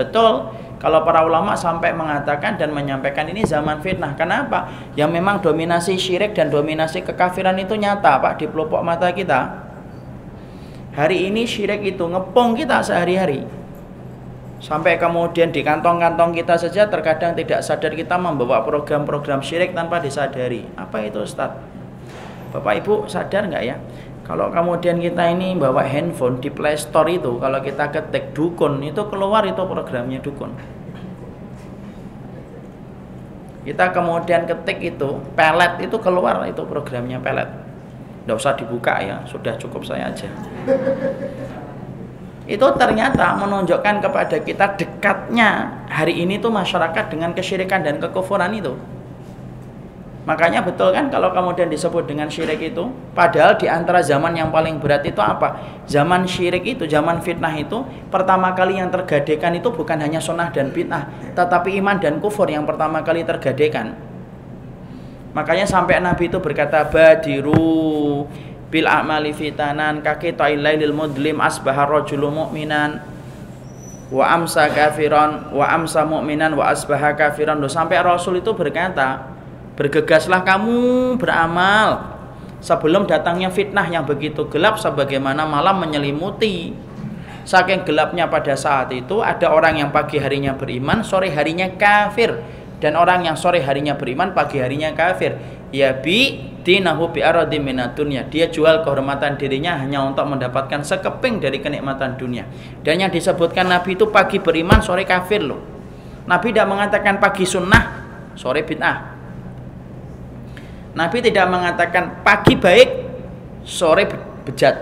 Betul. Kalau para ulama sampai mengatakan dan menyampaikan ini zaman fitnah. Kenapa? Yang memang dominasi syirik dan dominasi kekafiran itu nyata, Pak, di pelupuk mata kita. Hari ini syirik itu ngepung kita sehari-hari. Sampai kemudian di kantong-kantong kita saja terkadang tidak sadar kita membawa program-program syirik tanpa disadari. Apa itu Ustaz? Bapak Ibu sadar nggak ya? Kalau kemudian kita ini bawa handphone di Play Store itu, kalau kita ketik dukun, itu keluar itu programnya dukun. Kita kemudian ketik itu, pelet itu keluar itu programnya pelet. Tidak usah dibuka ya, sudah cukup saya aja. Itu ternyata menunjukkan kepada kita dekatnya hari ini tuh masyarakat dengan kesyirikan dan kekufuran itu. Makanya betul kan kalau kemudian disebut dengan syirik itu, padahal di antara zaman yang paling berat itu apa? Zaman syirik itu, zaman fitnah itu, pertama kali yang tergadekan itu bukan hanya sunnah dan fitnah, tetapi iman dan kufur yang pertama kali tergadekan. Makanya sampai Nabi itu berkata badiru bil a'mali fitanan kaki ta'ilailil mudlim asbahar rajulu mu'minan wa amsa kafiran wa amsa mu'minan wa asbaha kafiran sampai Rasul itu berkata Bergegaslah kamu beramal sebelum datangnya fitnah yang begitu gelap sebagaimana malam menyelimuti. Saking gelapnya pada saat itu ada orang yang pagi harinya beriman, sore harinya kafir dan orang yang sore harinya beriman, pagi harinya kafir. Ya bi dinahu bi aradi dunia. Dia jual kehormatan dirinya hanya untuk mendapatkan sekeping dari kenikmatan dunia. Dan yang disebutkan Nabi itu pagi beriman, sore kafir loh. Nabi tidak mengatakan pagi sunnah, sore bid'ah. Nabi tidak mengatakan pagi baik, sore bejat.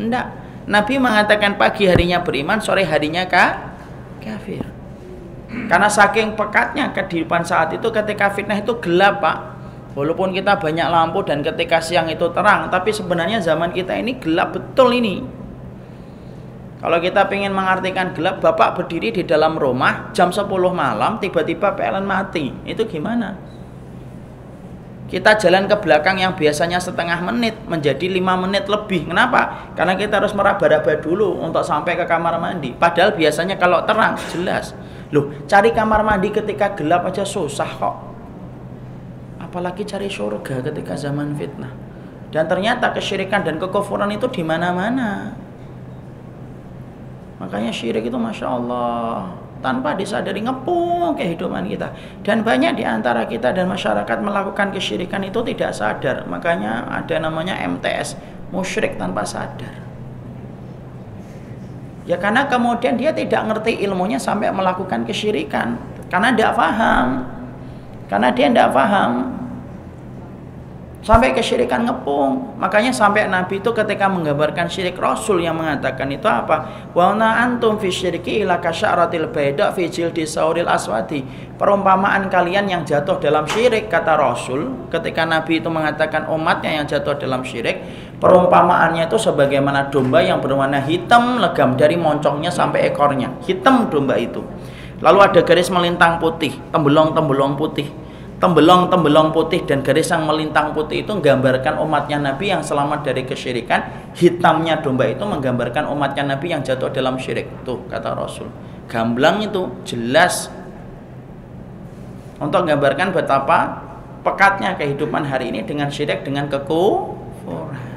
Tidak. Nabi mengatakan pagi harinya beriman, sore harinya ka kafir. Karena saking pekatnya kehidupan saat itu ketika fitnah itu gelap, Pak. Walaupun kita banyak lampu dan ketika siang itu terang, tapi sebenarnya zaman kita ini gelap betul ini. Kalau kita ingin mengartikan gelap, Bapak berdiri di dalam rumah jam 10 malam, tiba-tiba PLN mati. Itu gimana? Kita jalan ke belakang yang biasanya setengah menit menjadi lima menit lebih. Kenapa? Karena kita harus meraba-raba dulu untuk sampai ke kamar mandi. Padahal biasanya kalau terang jelas. Loh, cari kamar mandi ketika gelap aja susah kok. Apalagi cari surga ketika zaman fitnah. Dan ternyata kesyirikan dan kekufuran itu di mana-mana. Makanya syirik itu masya Allah tanpa disadari ngepung kehidupan kita. Dan banyak di antara kita dan masyarakat melakukan kesyirikan itu tidak sadar. Makanya ada namanya MTS musyrik tanpa sadar. Ya karena kemudian dia tidak ngerti ilmunya sampai melakukan kesyirikan. Karena tidak paham. Karena dia tidak paham sampai kesyirikan ngepung. Makanya sampai Nabi itu ketika menggambarkan syirik Rasul yang mengatakan itu apa? Wa antum fi syirki ila kasyaratil baida fi jildi sauril aswadi. Perumpamaan kalian yang jatuh dalam syirik kata Rasul ketika Nabi itu mengatakan umatnya yang jatuh dalam syirik perumpamaannya itu sebagaimana domba yang berwarna hitam legam dari moncongnya sampai ekornya. Hitam domba itu. Lalu ada garis melintang putih tembelong-tembelong putih tembelong-tembelong putih dan garis yang melintang putih itu menggambarkan umatnya Nabi yang selamat dari kesyirikan. Hitamnya domba itu menggambarkan umatnya Nabi yang jatuh dalam syirik. Tuh kata Rasul. Gamblang itu jelas untuk menggambarkan betapa pekatnya kehidupan hari ini dengan syirik dengan kekufuran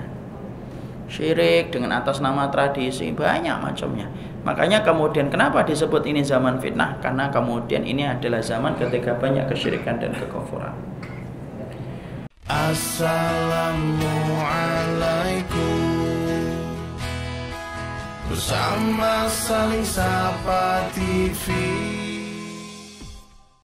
syirik dengan atas nama tradisi banyak macamnya Makanya kemudian kenapa disebut ini zaman fitnah? Karena kemudian ini adalah zaman ketika banyak kesyirikan dan kekufuran. Assalamualaikum Bersama saling sapa TV